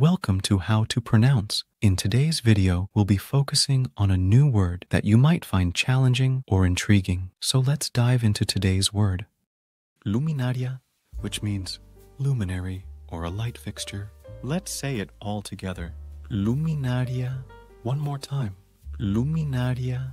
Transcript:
Welcome to How to Pronounce. In today's video, we'll be focusing on a new word that you might find challenging or intriguing. So let's dive into today's word. Luminaria, which means luminary or a light fixture. Let's say it all together. Luminaria. One more time. Luminaria.